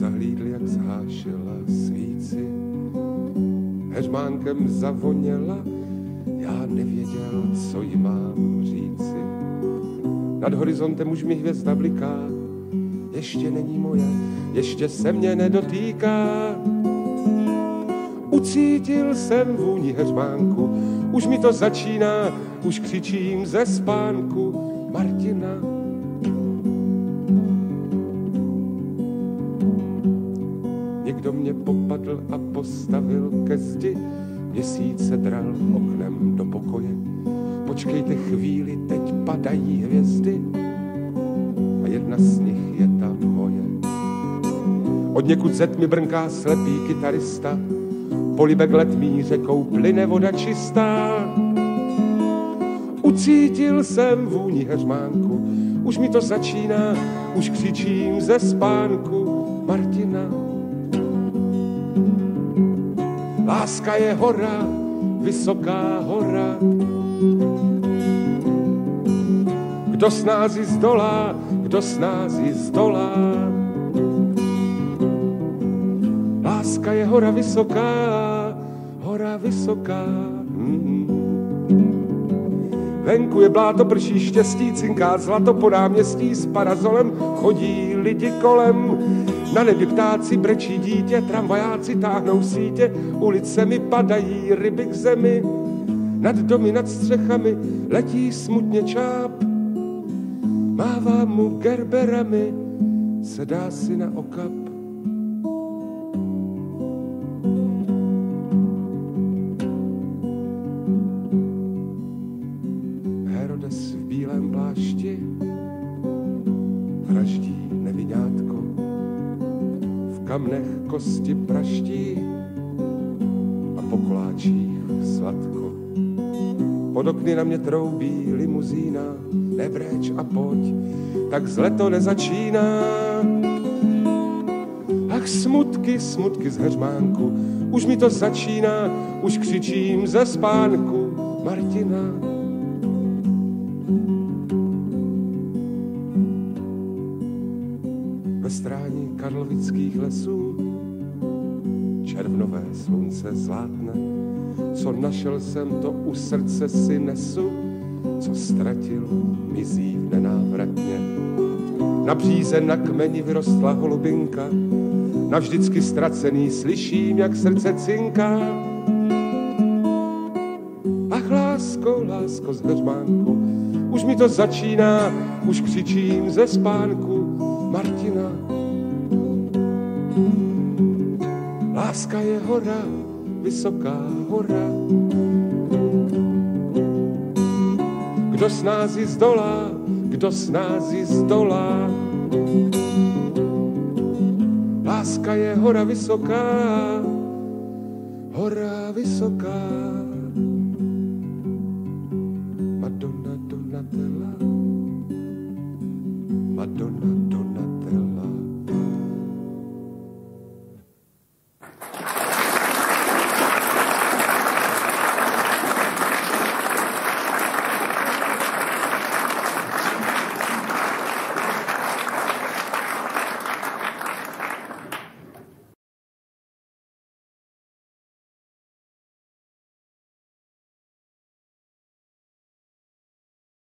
zahlídl, jak zhášela svíci. Heřmánkem zavoněla, já nevěděl, co jí mám říci. Nad horizontem už mi hvězda bliká, ještě není moje, ještě se mě nedotýká. Ucítil jsem vůni heřmánku, už mi to začíná, už křičím ze spánku Martina. Někdo mě popadl a postavil ke zdi, měsíc se dral oknem do pokoje. Počkejte chvíli, teď padají hvězdy a jedna z nich je ta moje. Od někud zet mi brnká slepý kytarista, polibek letmí řekou plyne voda čistá. Ucítil jsem vůni heřmánku, už mi to začíná, už křičím ze spánku Martina. Láska je hora, vysoká hora. Kdo snází zdolá, kdo snází zdolá. Láska je hora vysoká, hora vysoká. Mm-hmm. Venku je bláto, prší štěstí, cinká zlato po náměstí s parazolem, chodí lidi kolem. Na nebi ptáci brečí dítě, tramvajáci táhnou sítě, ulicemi padají ryby k zemi. Nad domy, nad střechami letí smutně čáp, mává mu gerberami, sedá si na okap. Herodes v bílém plášti vraždí kamnech kosti praští a po koláčích sladko. Pod okny na mě troubí limuzína, nebreč a pojď, tak zle to nezačíná. Ach, smutky, smutky z heřmánku, už mi to začíná, už křičím ze spánku Martina. Ve strání karlovických lesů. Červnové slunce zlátne, co našel jsem, to u srdce si nesu, co ztratil, mizí v nenávratně. Na bříze na kmeni vyrostla holubinka, navždycky ztracený slyším, jak srdce cinká. Ach, lásko, lásko z už mi to začíná, už křičím ze spánku Martina. Láska je hora, vysoká hora. Kdo snází zdolá, kdo snází zdolá. Láska je hora vysoká, hora vysoká.